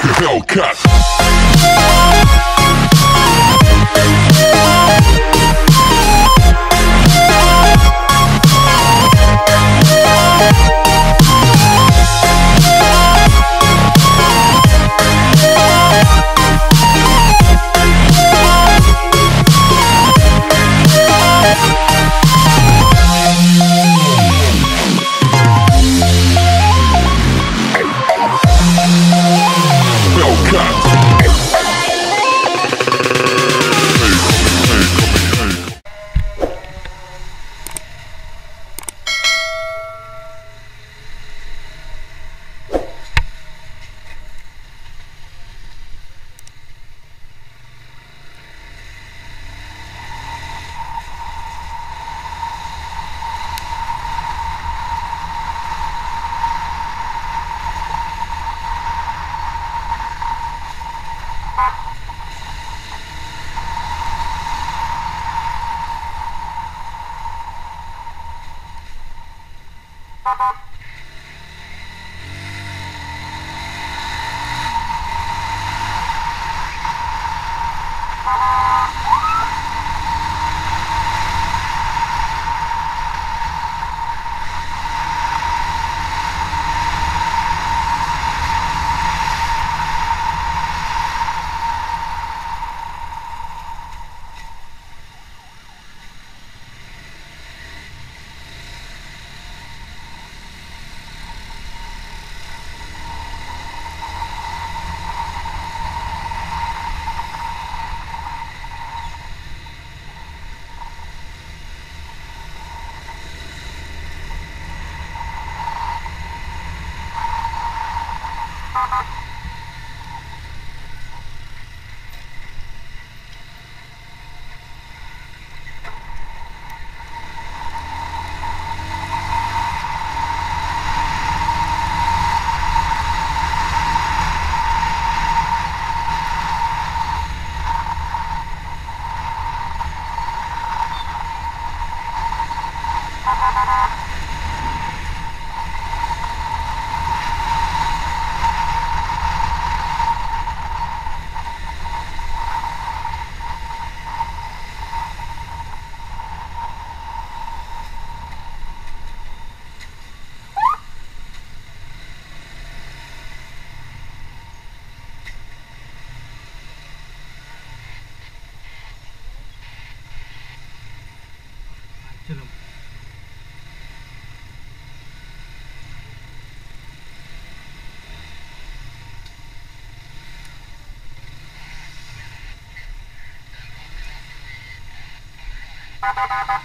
Hellcat. Thank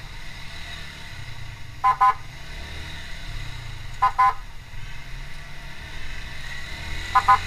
you.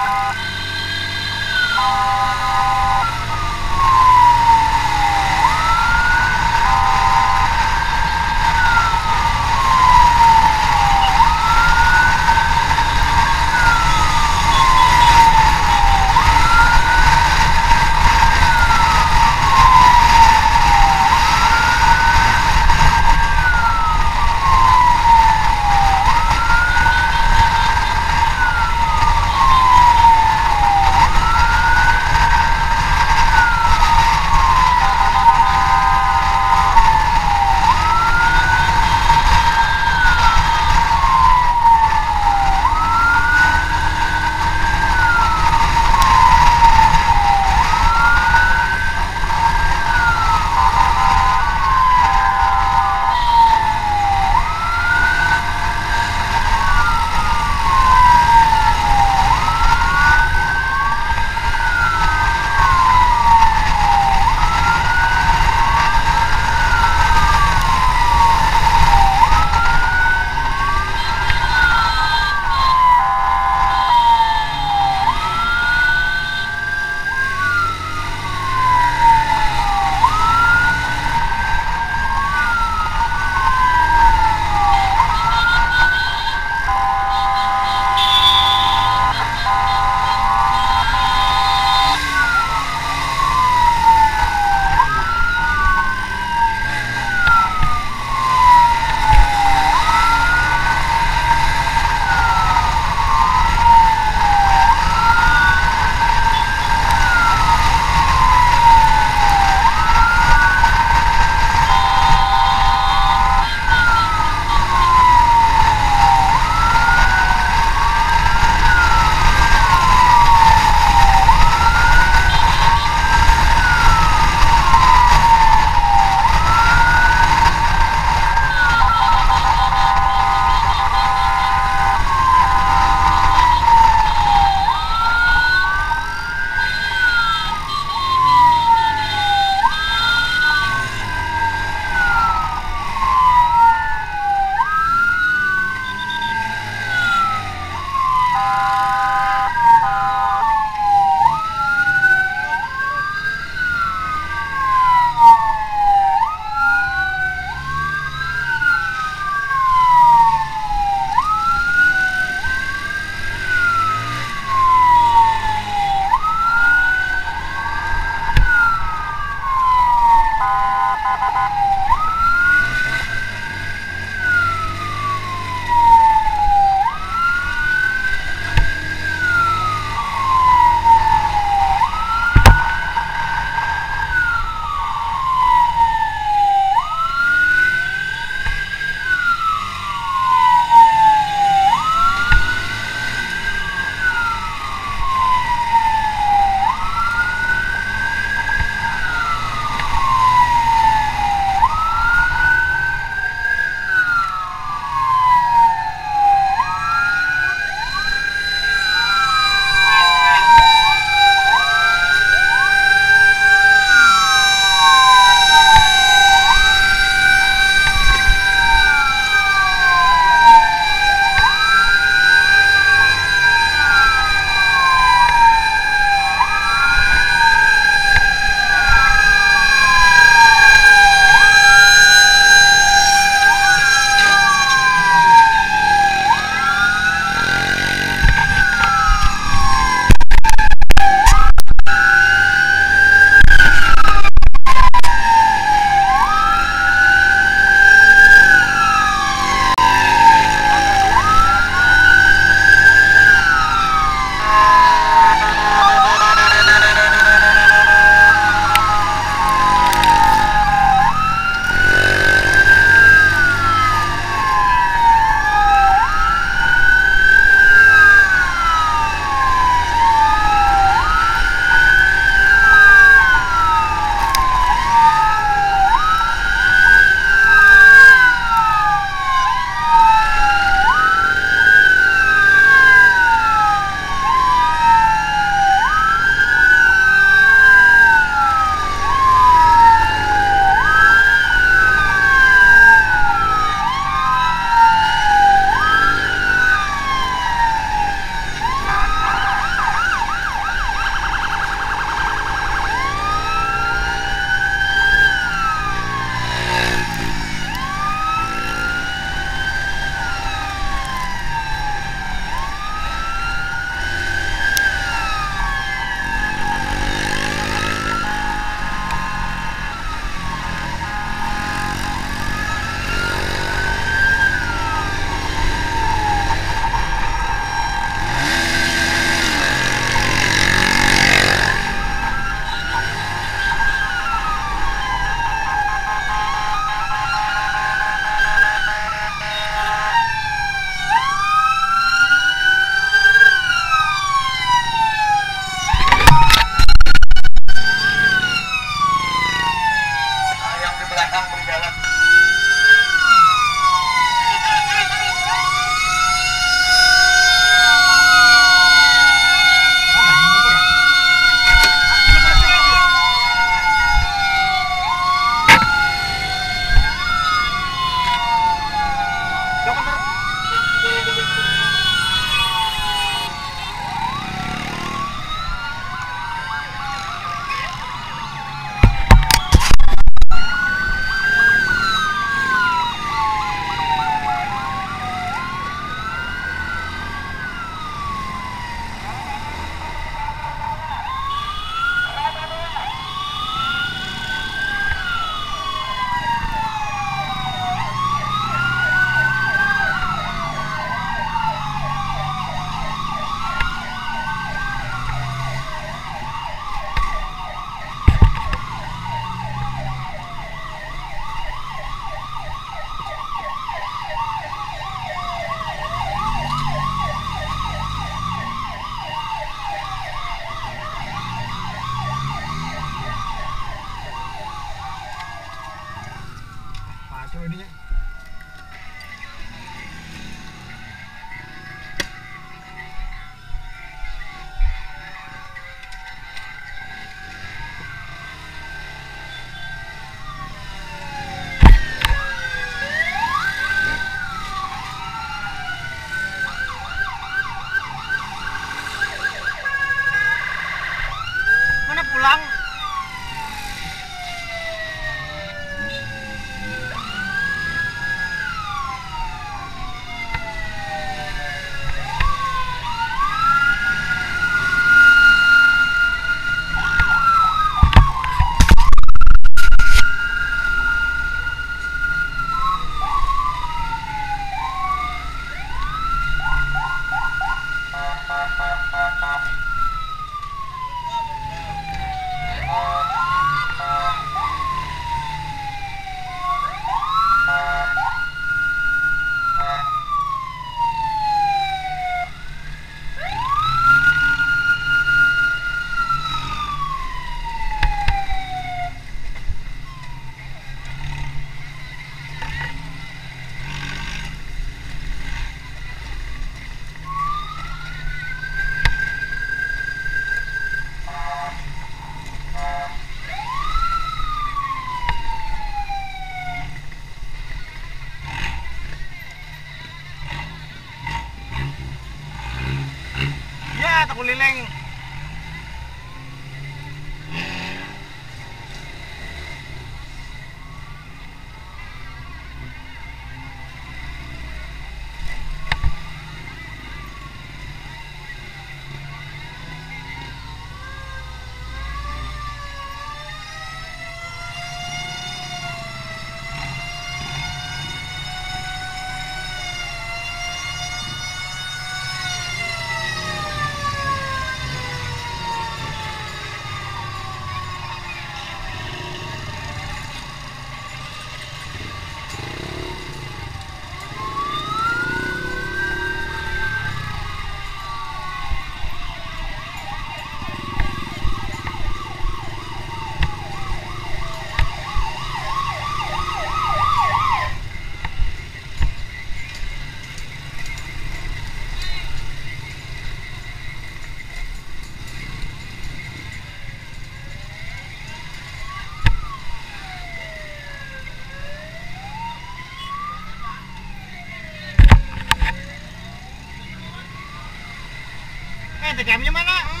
thì kèm với mấy đó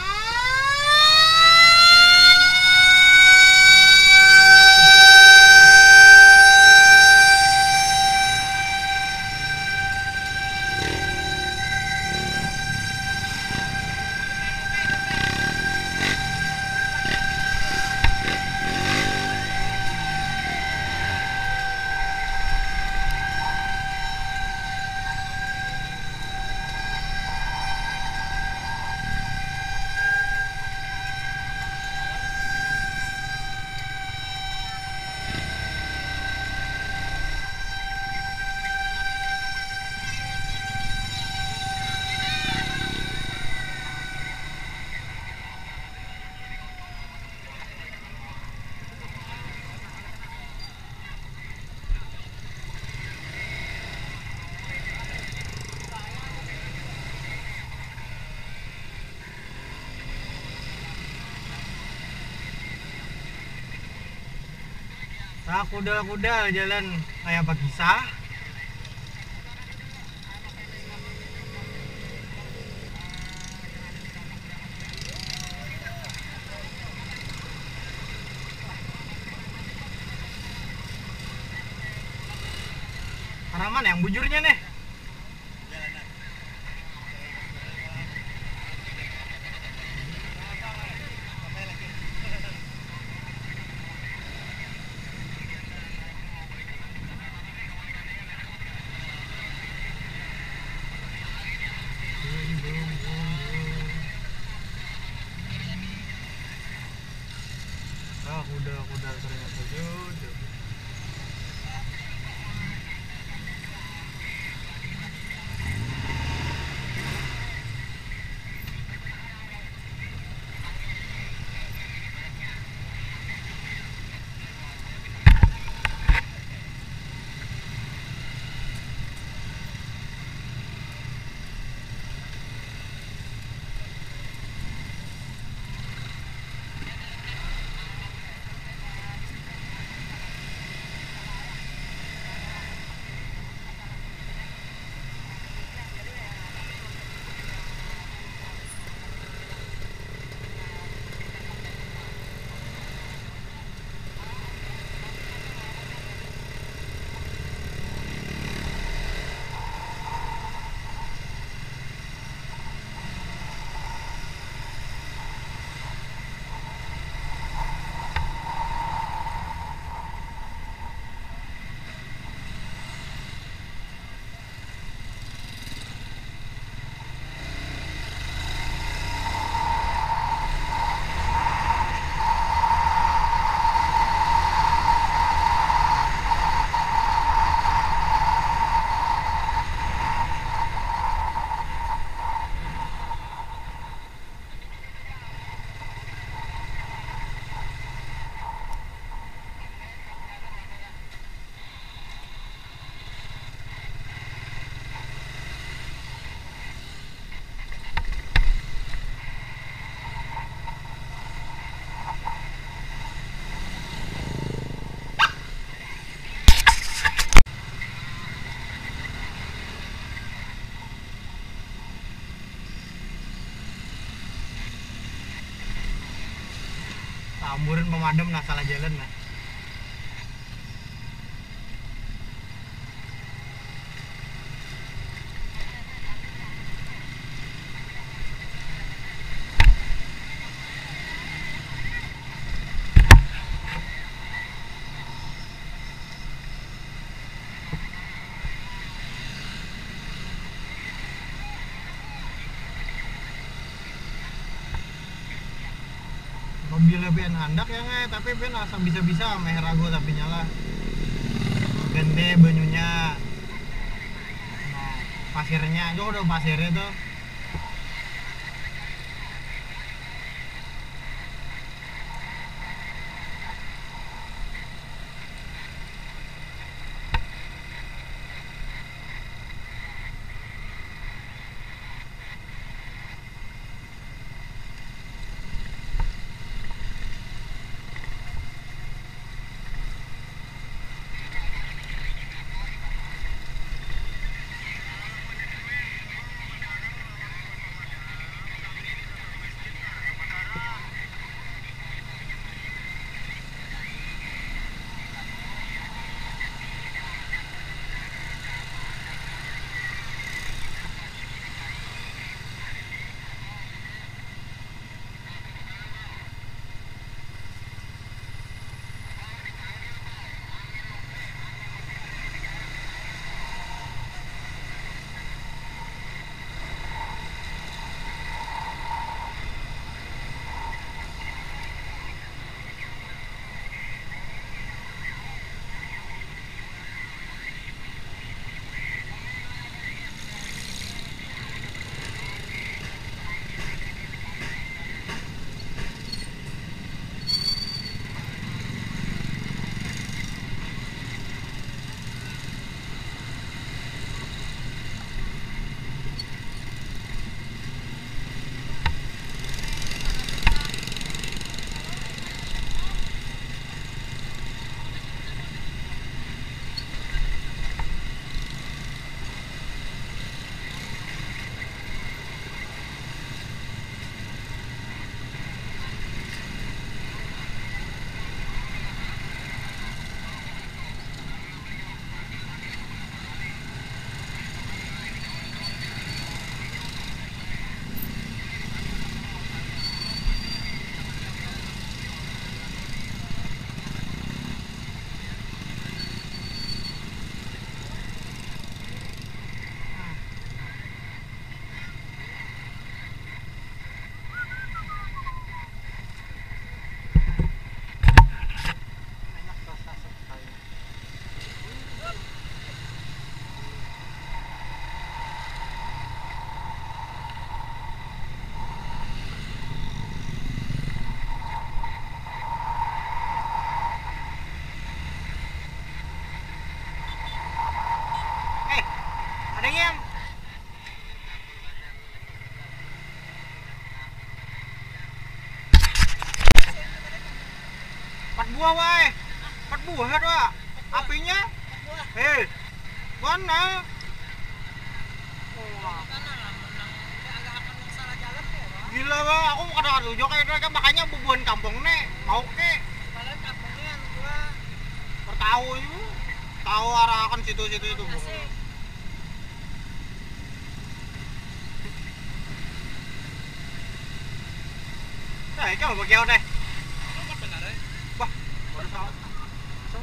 Nah, kuda-kuda jalan kayak apa kuda-kuda ternyata jodoh. Samburin pemadam nah salah jalan nah. Pian handak ya nge. Tapi pian asa bisa-bisa ragu tapi nyala. Gede banyunya. Nah pasirnya. Itu udah pasirnya tuh qua vai bắt bù hết quá à pin nhá. Ê con nó gila ba aku kada rujuk kayak mereka makanya bubuan kampung nih mau ke padahal kampungnya gua pertahu itu tahu arah kan situ-situ itu Đấy, cái bậc keo này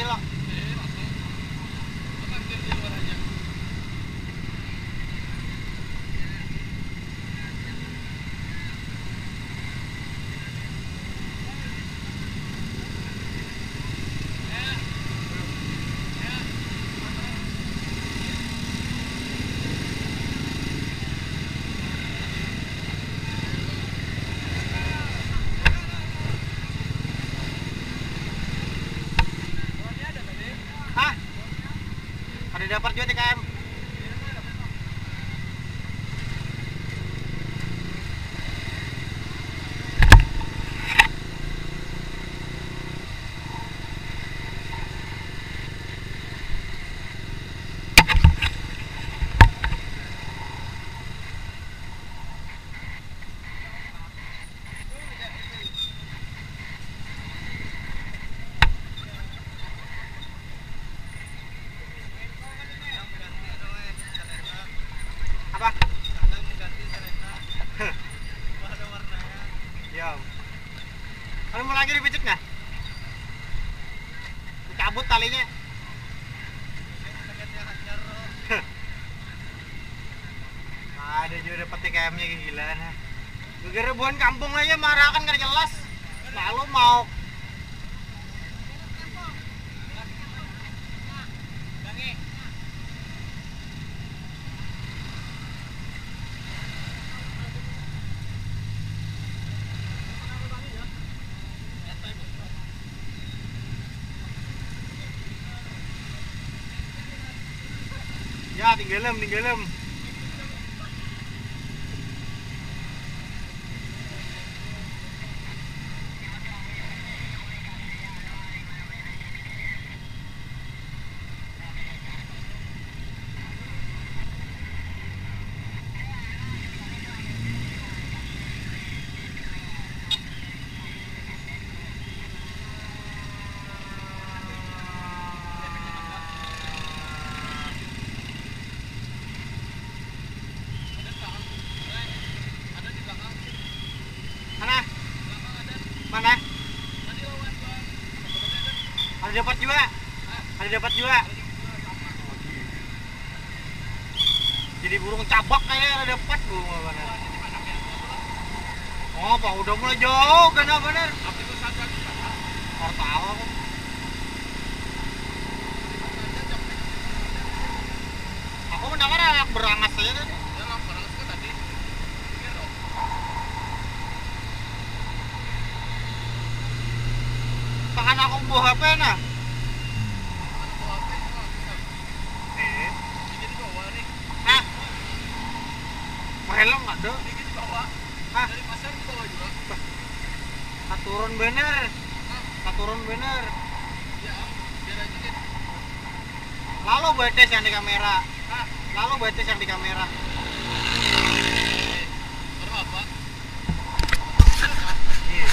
Pasar tadi dapat juga TKM. Apa? Ya. Kalau mau lagi dipijit nggak? Cabut talinya. Ada juga dapat TKM-nya gila nah. Buan kampung aja marah kan gak jelas. Lalu mau Ya, tinggalem, tinggalem. Mana? Mana? Ada dapat juga. Ada dapat juga. Jadi burung cabak kayaknya ada dapat burung mana? Oh, apa udah mulai jauh kan bener. Harus tahu aku. Mendengar anak berangas aja tadi. Pakan aku buah HP nah. Eh, ah. Helm ada. Ah, turun bener. turun bener. Lalu betes yang di kamera. Lalu betes yang di kamera. Iya.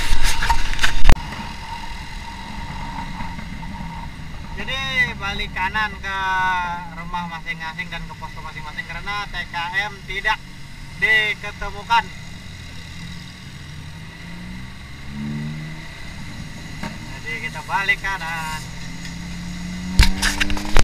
Jadi balik kanan ke rumah masing-masing dan ke posko masing-masing karena TKM tidak diketemukan. Balik kanan.